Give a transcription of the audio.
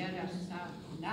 wiele sam na